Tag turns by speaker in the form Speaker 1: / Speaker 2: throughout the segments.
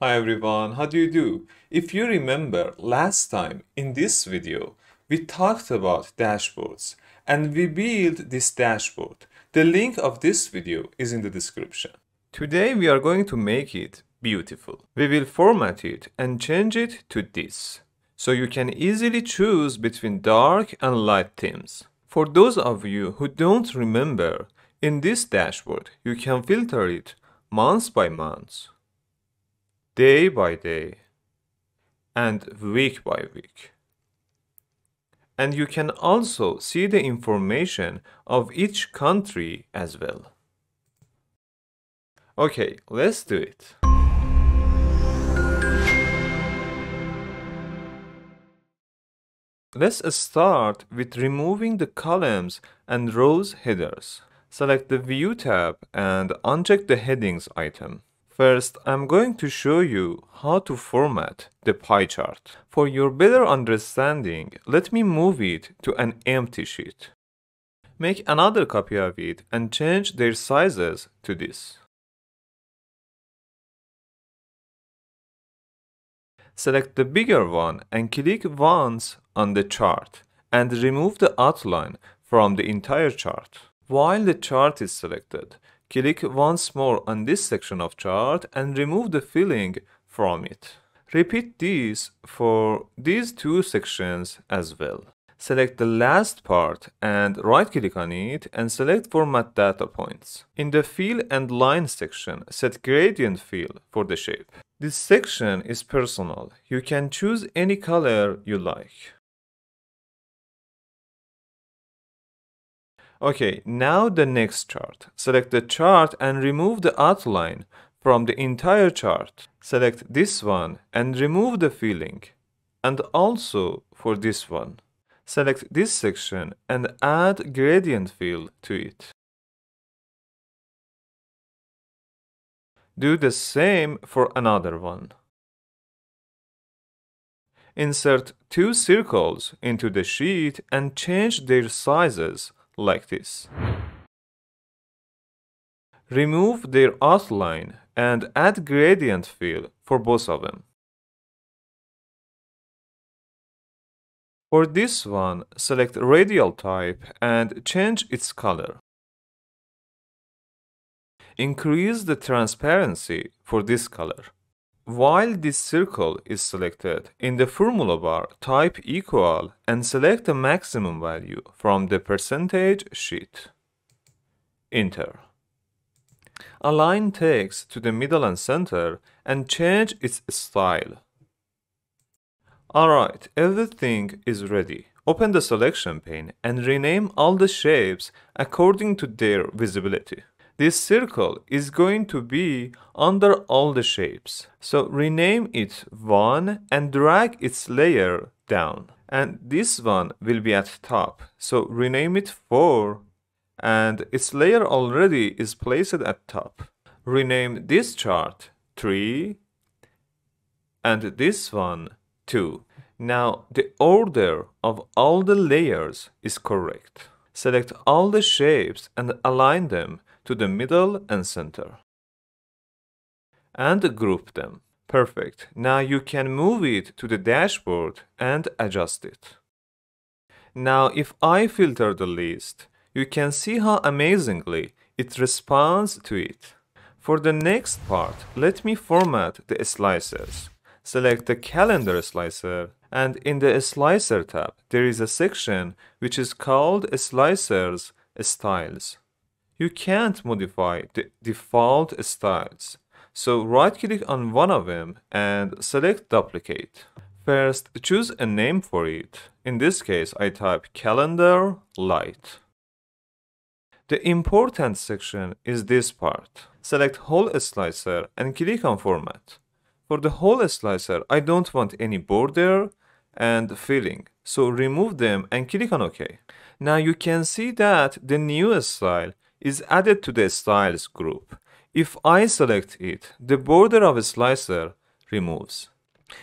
Speaker 1: Hi everyone, how do you do? If you remember last time in this video, we talked about dashboards and we built this dashboard. The link of this video is in the description. Today we are going to make it beautiful. We will format it and change it to this. So you can easily choose between dark and light themes. For those of you who don't remember, in this dashboard you can filter it month by month day by day and week by week. And you can also see the information of each country as well. Okay, let's do it. Let's start with removing the columns and rows headers. Select the View tab and uncheck the Headings item. First, I'm going to show you how to format the pie chart. For your better understanding, let me move it to an empty sheet. Make another copy of it and change their sizes to this. Select the bigger one and click once on the chart and remove the outline from the entire chart. While the chart is selected, Click once more on this section of chart and remove the filling from it. Repeat this for these two sections as well. Select the last part and right click on it and select format data points. In the fill and line section, set gradient fill for the shape. This section is personal. You can choose any color you like. Okay, now the next chart. Select the chart and remove the outline from the entire chart. Select this one and remove the filling. And also for this one. Select this section and add gradient fill to it. Do the same for another one. Insert two circles into the sheet and change their sizes like this. Remove their outline and add gradient fill for both of them. For this one, select radial type and change its color. Increase the transparency for this color. While this circle is selected, in the formula bar type equal and select the maximum value from the percentage sheet. Enter. Align text to the middle and center and change its style. Alright, everything is ready. Open the selection pane and rename all the shapes according to their visibility. This circle is going to be under all the shapes. So rename it 1 and drag its layer down. And this one will be at top. So rename it 4 and its layer already is placed at top. Rename this chart 3 and this one 2. Now the order of all the layers is correct. Select all the shapes and align them to the middle and center. And group them. Perfect. Now you can move it to the dashboard and adjust it. Now if I filter the list, you can see how amazingly it responds to it. For the next part, let me format the slicers. Select the calendar slicer and in the slicer tab, there is a section which is called slicers styles you can't modify the default styles. So right click on one of them and select duplicate. First, choose a name for it. In this case, I type calendar light. The important section is this part. Select whole slicer and click on format. For the whole slicer, I don't want any border and filling. So remove them and click on OK. Now you can see that the new style is added to the styles group. If I select it, the border of a slicer removes.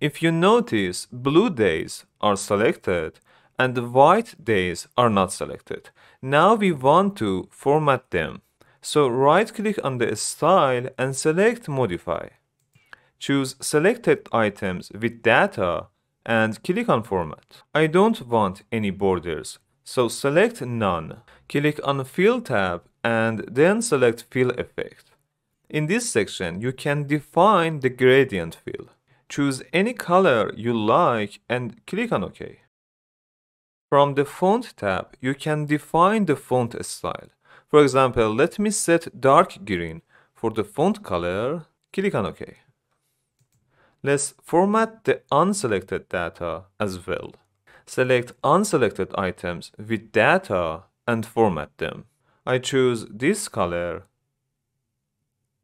Speaker 1: If you notice, blue days are selected and white days are not selected. Now we want to format them. So right click on the style and select modify. choose selected items with data and click on format. I don't want any borders, so select none. Click on fill tab and then select fill effect. In this section, you can define the gradient fill. Choose any color you like and click on OK. From the Font tab, you can define the font style. For example, let me set dark green for the font color. Click on OK. Let's format the unselected data as well. Select unselected items with data and format them. I choose this color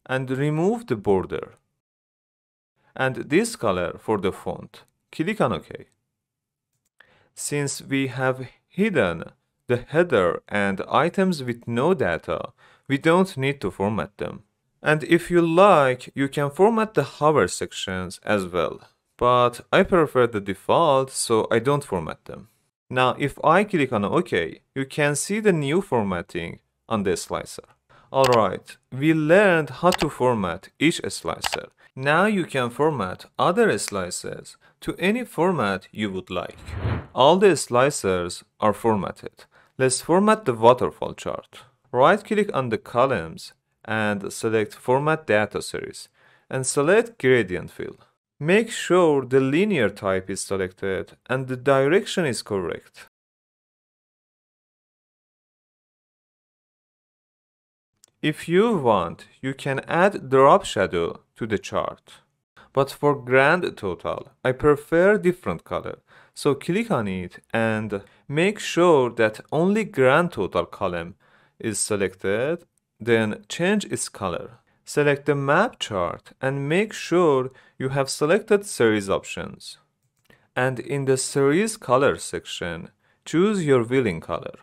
Speaker 1: and remove the border. And this color for the font. Click on OK. Since we have hidden the header and items with no data, we don't need to format them. And if you like, you can format the hover sections as well. But I prefer the default, so I don't format them. Now, if I click on OK, you can see the new formatting on the slicer. Alright, we learned how to format each slicer. Now you can format other slicers to any format you would like. All the slicers are formatted. Let's format the waterfall chart. Right click on the columns and select Format Data Series and select Gradient Fill. Make sure the linear type is selected and the direction is correct. If you want, you can add drop shadow to the chart. But for grand total, I prefer different color. So click on it and make sure that only grand total column is selected. Then change its color. Select the map chart and make sure you have selected series options. And in the series color section, choose your willing color.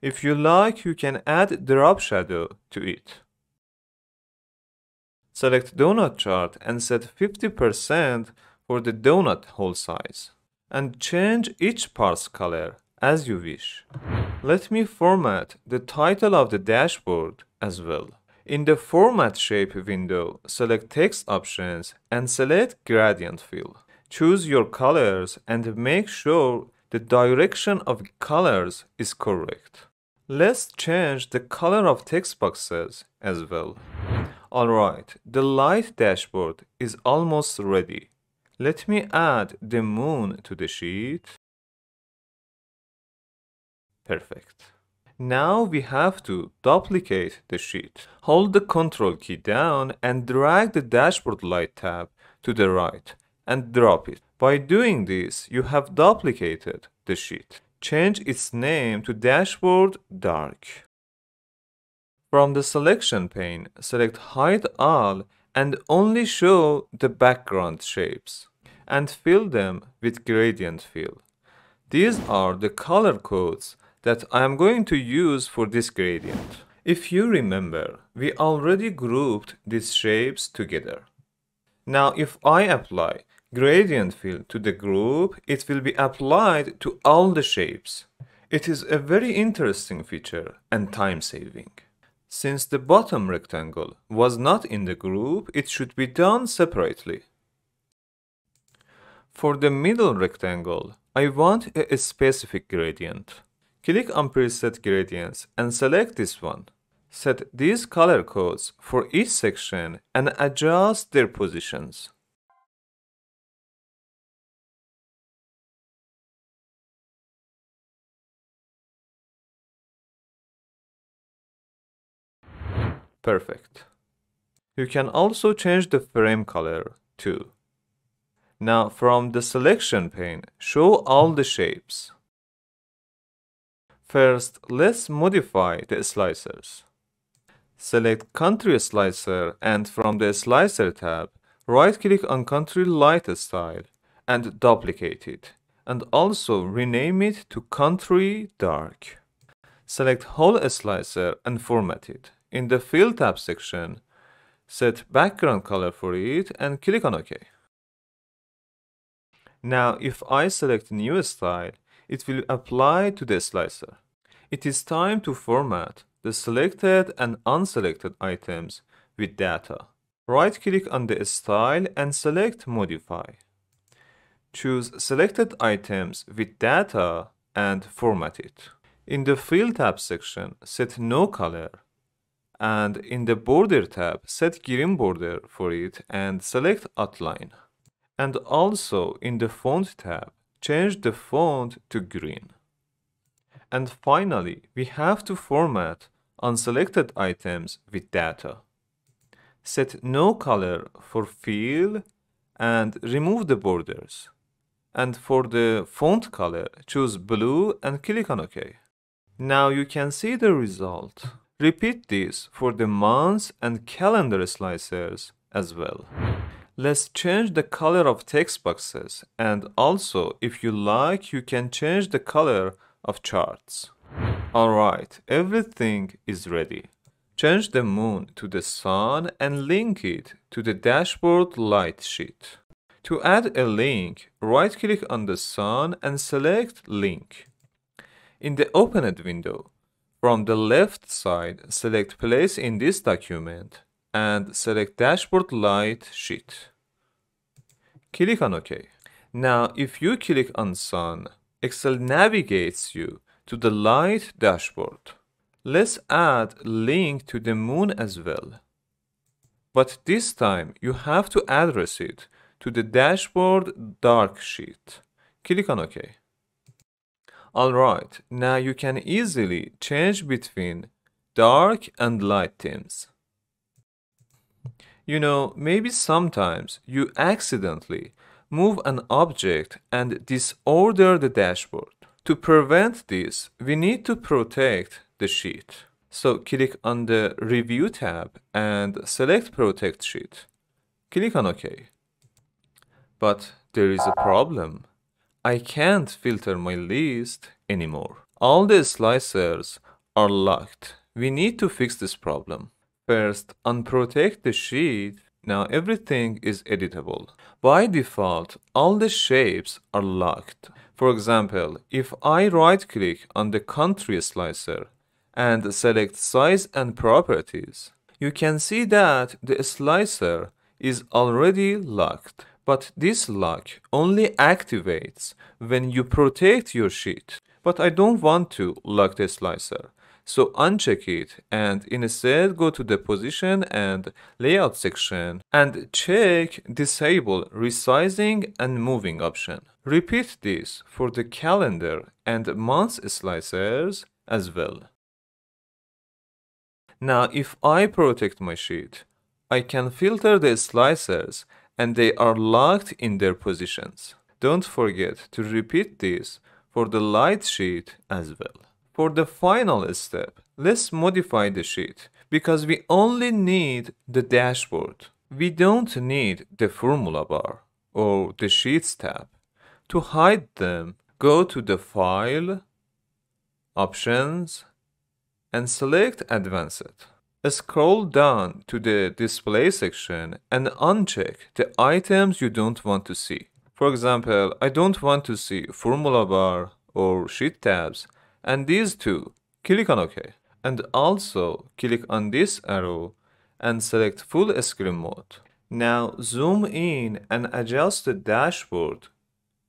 Speaker 1: If you like, you can add drop shadow to it. Select donut chart and set 50% for the donut hole size. And change each part's color as you wish. Let me format the title of the dashboard as well. In the Format Shape window, select Text options and select Gradient Fill. Choose your colors and make sure the direction of colors is correct. Let's change the color of text boxes as well. Alright, the light dashboard is almost ready. Let me add the moon to the sheet. Perfect. Now we have to duplicate the sheet. Hold the control key down and drag the dashboard light tab to the right and drop it. By doing this, you have duplicated the sheet change its name to Dashboard Dark. From the selection pane, select Hide All and only show the background shapes and fill them with gradient fill. These are the color codes that I am going to use for this gradient. If you remember, we already grouped these shapes together. Now if I apply gradient fill to the group, it will be applied to all the shapes. It is a very interesting feature and time saving. Since the bottom rectangle was not in the group, it should be done separately. For the middle rectangle, I want a specific gradient. Click on Preset Gradients and select this one. Set these color codes for each section and adjust their positions. Perfect. You can also change the frame color too. Now from the selection pane, show all the shapes. First, let's modify the slicers. Select Country Slicer and from the Slicer tab, right-click on Country Light Style and duplicate it, and also rename it to Country Dark. Select Whole Slicer and format it in the Fill tab section, set background color for it and click on OK. Now if I select new style, it will apply to the slicer. It is time to format the selected and unselected items with data. right-click on the style and select Modify. Choose Selected Items with Data and format it. In the Fill tab section, set No Color and in the Border tab, set Green border for it and select Outline. And also in the Font tab, change the font to green. And finally, we have to format unselected items with data. Set no color for fill and remove the borders. And for the font color, choose blue and click on OK. Now you can see the result. Repeat this for the months and calendar slicers as well. Let's change the color of text boxes and also if you like you can change the color of charts. Alright, everything is ready. Change the moon to the sun and link it to the dashboard light sheet. To add a link, right click on the sun and select link. In the opened window, from the left side, select place in this document and select Dashboard Light Sheet. Click on OK. Now, if you click on Sun, Excel navigates you to the light dashboard. Let's add link to the moon as well. But this time, you have to address it to the dashboard dark sheet. Click on OK. Alright, now you can easily change between dark and light themes. You know, maybe sometimes you accidentally move an object and disorder the dashboard. To prevent this, we need to protect the sheet. So click on the Review tab and select Protect Sheet. Click on OK. But there is a problem. I can't filter my list anymore. All the slicers are locked. We need to fix this problem. First, unprotect the sheet. Now everything is editable. By default, all the shapes are locked. For example, if I right-click on the country slicer and select size and properties, you can see that the slicer is already locked. But this lock only activates when you protect your sheet. But I don't want to lock the slicer. So uncheck it and instead go to the position and layout section and check disable resizing and moving option. Repeat this for the calendar and month slicers as well. Now if I protect my sheet, I can filter the slicers and they are locked in their positions. Don't forget to repeat this for the light sheet as well. For the final step, let's modify the sheet because we only need the dashboard. We don't need the formula bar or the sheets tab. To hide them, go to the file, options, and select advanced. Scroll down to the display section and uncheck the items you don't want to see. For example, I don't want to see formula bar or sheet tabs and these two, click on OK. And also click on this arrow and select full screen mode. Now zoom in and adjust the dashboard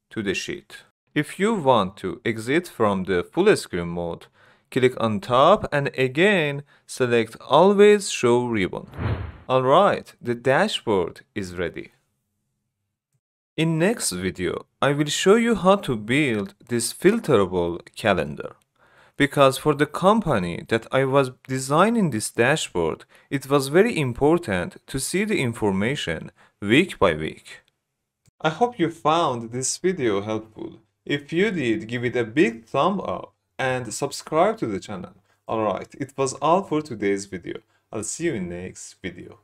Speaker 1: to the sheet. If you want to exit from the full screen mode, click on top and again select always show ribbon. Alright, the dashboard is ready. In next video, I will show you how to build this filterable calendar. Because for the company that I was designing this dashboard, it was very important to see the information week by week. I hope you found this video helpful. If you did, give it a big thumb up and subscribe to the channel. Alright, it was all for today's video. I'll see you in the next video.